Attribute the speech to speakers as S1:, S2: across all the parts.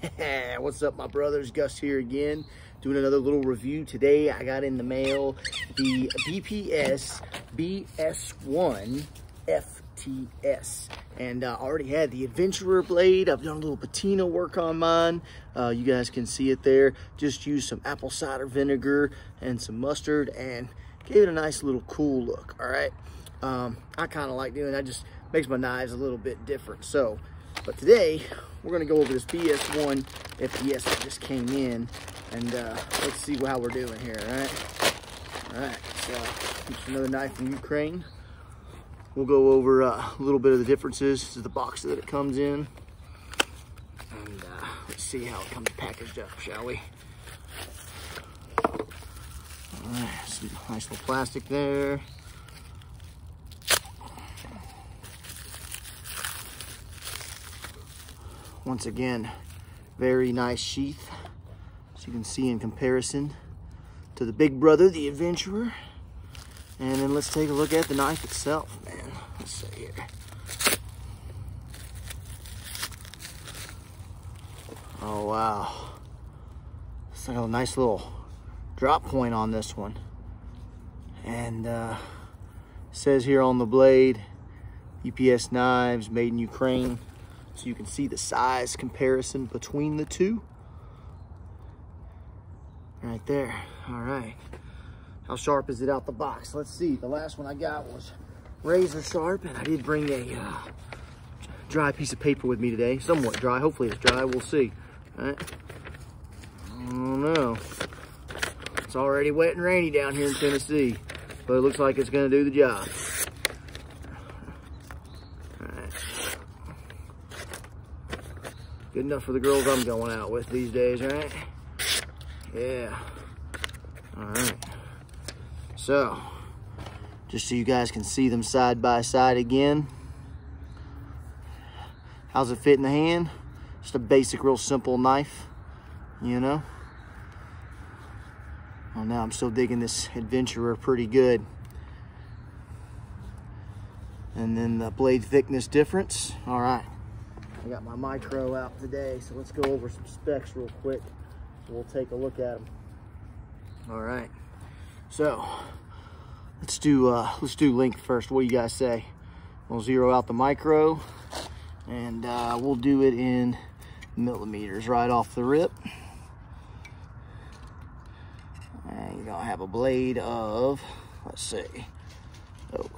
S1: What's up, my brothers? Gus here again, doing another little review. Today, I got in the mail the BPS BS1 FTS. And I uh, already had the Adventurer blade. I've done a little patina work on mine. Uh, you guys can see it there. Just used some apple cider vinegar and some mustard and gave it a nice little cool look, all right? Um, I kind of like doing that. Just makes my knives a little bit different. So, but today, we're gonna go over this BS1 FTS that just came in and uh, let's see how we're doing here, all right? All right, so another knife from Ukraine. We'll go over uh, a little bit of the differences to the box that it comes in. And uh, let's see how it comes packaged up, shall we? All right, some nice little plastic there. Once again, very nice sheath. As you can see in comparison to the big brother, the adventurer. And then let's take a look at the knife itself, man. Let's see here. Oh, wow. It's like a nice little drop point on this one. And uh, says here on the blade, BPS knives made in Ukraine. So you can see the size comparison between the two. Right there, all right. How sharp is it out the box? Let's see, the last one I got was razor sharp and I did bring a uh, dry piece of paper with me today. Somewhat dry, hopefully it's dry, we'll see. All right. I don't know. It's already wet and rainy down here in Tennessee, but it looks like it's gonna do the job. Good enough for the girls I'm going out with these days, right? Yeah. All right. So, just so you guys can see them side by side again. How's it fit in the hand? Just a basic, real simple knife, you know? Oh, now I'm still digging this Adventurer pretty good. And then the blade thickness difference. All right. I got my micro out today, so let's go over some specs real quick. We'll take a look at them. All right, so let's do uh, let's do length first. What do you guys say? We'll zero out the micro, and uh, we'll do it in millimeters right off the rip. And you're gonna have a blade of, let's see, oh.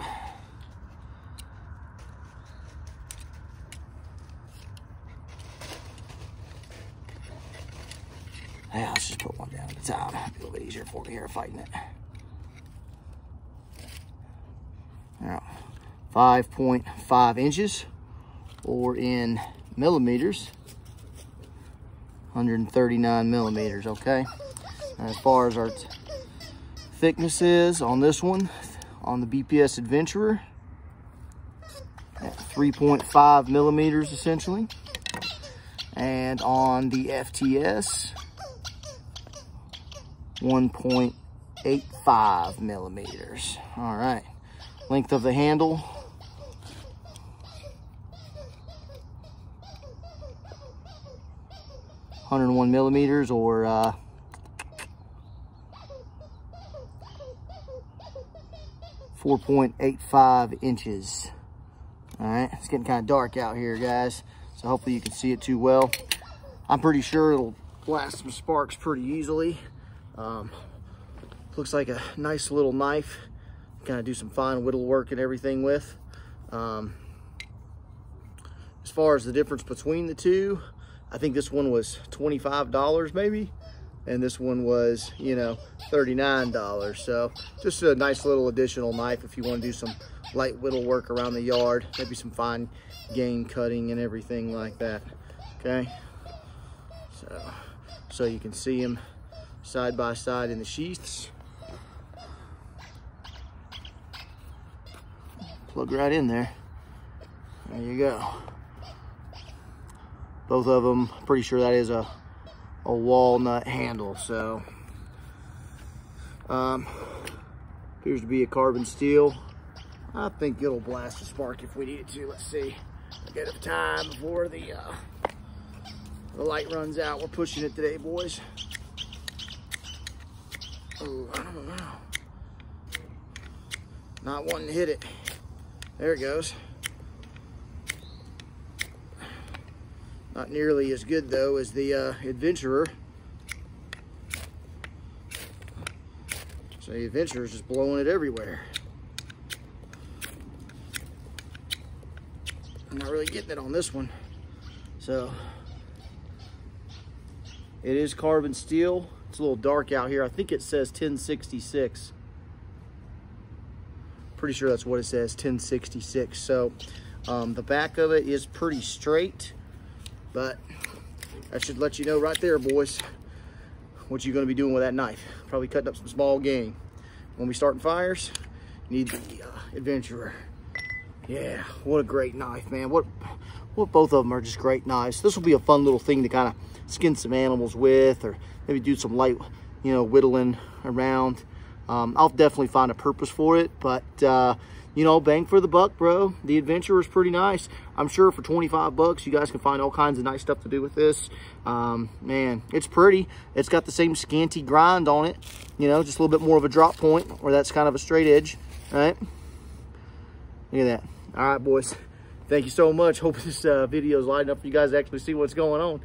S1: Yeah, let's just put one down at a time. Be a little bit easier for me here fighting it. Now, 5.5 inches or in millimeters, 139 millimeters, okay? And as far as our thickness is on this one, on the BPS Adventurer, 3.5 millimeters essentially. And on the FTS, 1.85 millimeters. All right, length of the handle. Hundred one millimeters, or uh, four point eight five inches. All right, it's getting kind of dark out here, guys. So hopefully you can see it too well. I'm pretty sure it'll blast some sparks pretty easily. Um, looks like a nice little knife. Kind of do some fine whittle work and everything with. Um, as far as the difference between the two, I think this one was $25 maybe. And this one was, you know, $39. So just a nice little additional knife if you want to do some light whittle work around the yard. Maybe some fine game cutting and everything like that. Okay. So, so you can see them side by side in the sheaths. Plug right in there. There you go. Both of them, pretty sure that is a, a walnut handle, so. Um, appears to be a carbon steel. I think it'll blast a spark if we need it to. Let's see. A bit of time before the uh, The light runs out. We're pushing it today, boys. Know. Not wanting to hit it. There it goes. Not nearly as good though as the uh, Adventurer. So the Adventurer is just blowing it everywhere. I'm not really getting it on this one. So it is carbon steel. It's a little dark out here. I think it says 1066. Pretty sure that's what it says, 1066. So um, the back of it is pretty straight. But that should let you know right there, boys, what you're gonna be doing with that knife. Probably cutting up some small game. When we starting fires, need the uh, Adventurer. Yeah, what a great knife, man. What, what both of them are just great knives. This will be a fun little thing to kind of skin some animals with or maybe do some light, you know, whittling around. Um, I'll definitely find a purpose for it, but uh, you know, bang for the buck, bro. The adventure is pretty nice. I'm sure for 25 bucks, you guys can find all kinds of nice stuff to do with this. Um, man, it's pretty. It's got the same Scandi grind on it. You know, just a little bit more of a drop point where that's kind of a straight edge, right? Look at that. All right, boys. Thank you so much. Hope this uh, video is light enough for you guys actually see what's going on.